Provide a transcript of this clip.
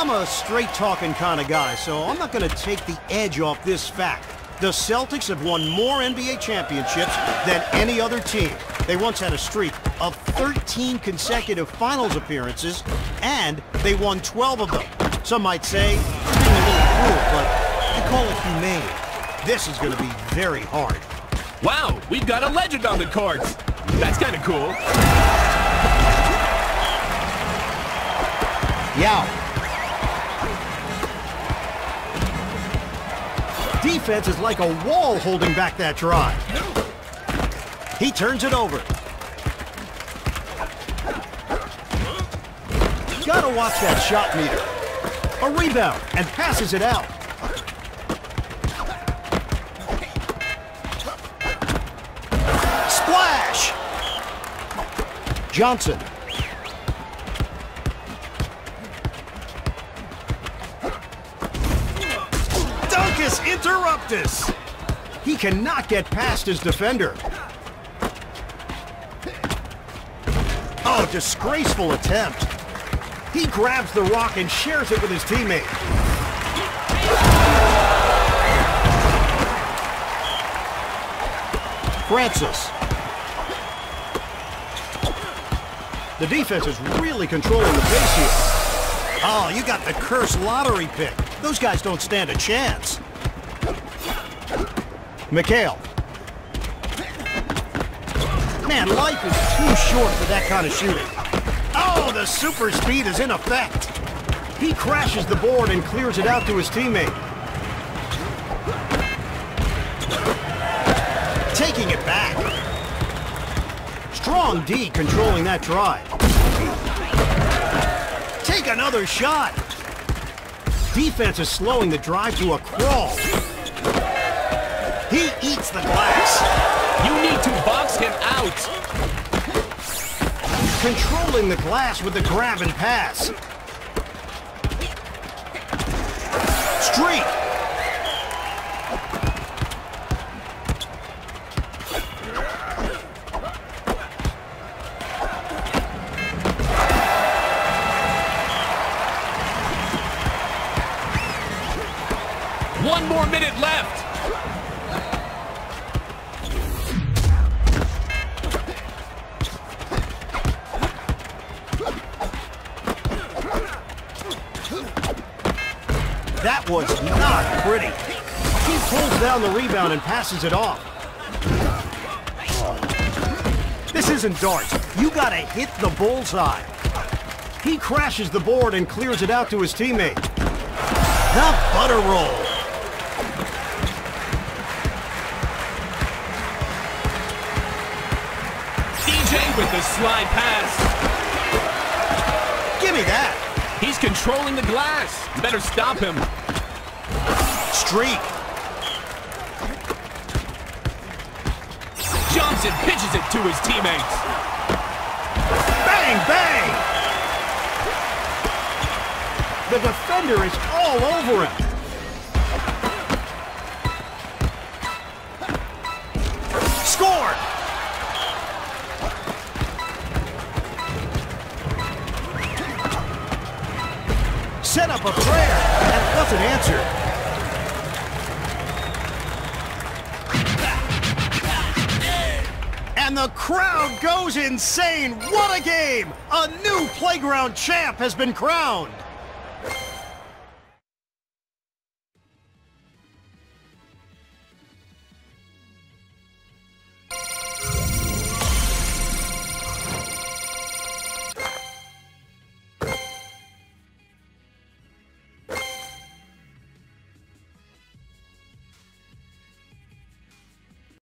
I'm a straight-talking kind of guy, so I'm not going to take the edge off this fact. The Celtics have won more NBA championships than any other team. They once had a streak of 13 consecutive finals appearances, and they won 12 of them. Some might say, being a little cruel, but I call it humane. This is going to be very hard. Wow, we've got a legend on the court. That's kind of cool. Yao. Defense is like a wall holding back that drive. He turns it over. Gotta watch that shot meter. A rebound and passes it out. Splash! Johnson. Dunkus Interruptus! He cannot get past his defender. Oh, disgraceful attempt. He grabs the rock and shares it with his teammate. Francis. The defense is really controlling the pace here. Oh, you got the cursed lottery pick. Those guys don't stand a chance. McHale. Man, life is too short for that kind of shooting. Oh, the super speed is in effect. He crashes the board and clears it out to his teammate. Taking it back. Strong D controlling that drive. Take another shot. Defense is slowing the drive to a crawl. He eats the glass. You need to box him out. Controlling the glass with the grab and pass. Streak. One more minute left. That was not pretty. He pulls down the rebound and passes it off. This isn't darts. You gotta hit the bullseye. He crashes the board and clears it out to his teammate. The butter roll. DJ with the slide pass. Give me that. He's controlling the glass. Better stop him. Streak. Johnson pitches it to his teammates. Bang, bang! The defender is all over him. Set up a prayer, and it wasn't answered. And the crowd goes insane. What a game! A new playground champ has been crowned.